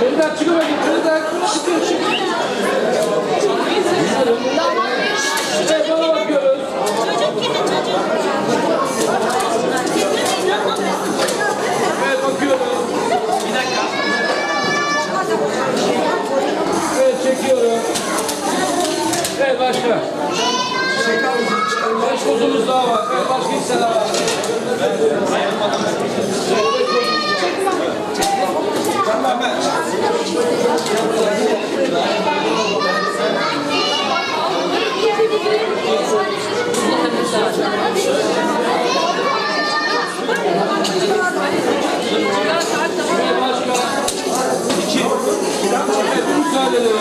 Feride çıkın bakayım. Feride çıkın çıkın. Bana bakıyoruz. Evet bakıyoruz. Evet çekiyorum. Evet başka. Başka uzunumuz daha var. Evet başka hisseler var. Evet başka. İki. Müsaade edelim.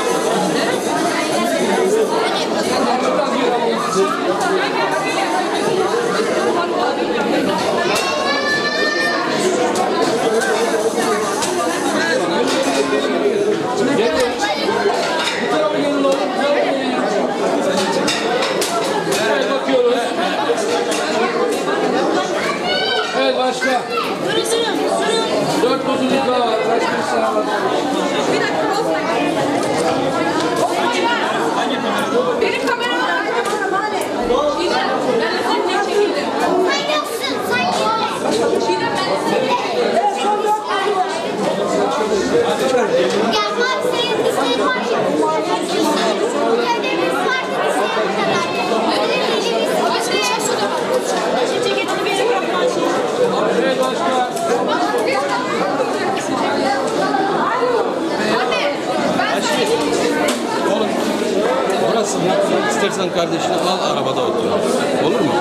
Kardeşini al arabada otur. Olur mu?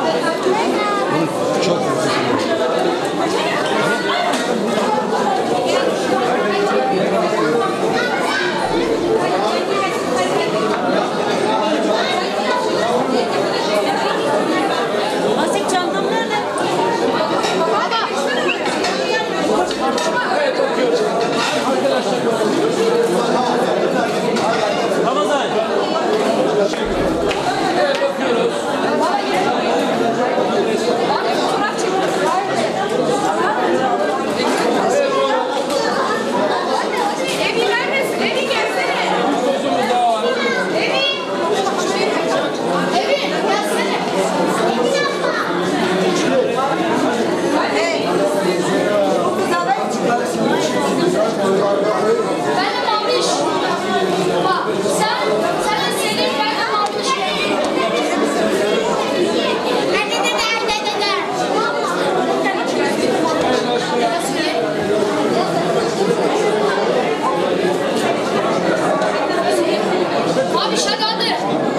对。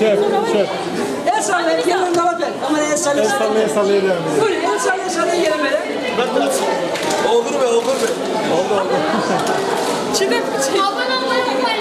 Şef, şef. El sallayın, kendini davet ver. Ama el sallayın. El sallayın, sallayın. Buyurun, el sallayın, sallayın gelin böyle. Ben de Olur be, olur be. Oldu, oldu. Şimdi, abone olmayı unutmayın.